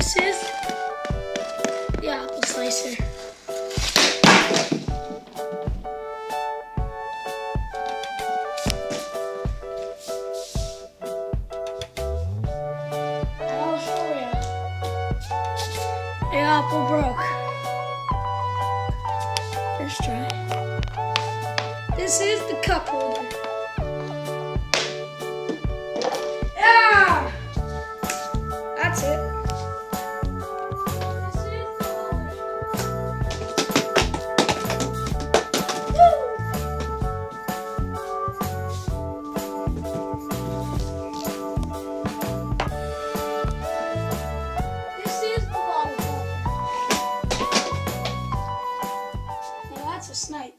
this is the apple slicer. I'll show you. The apple broke. First try. This is the cup holder. that's a snipe.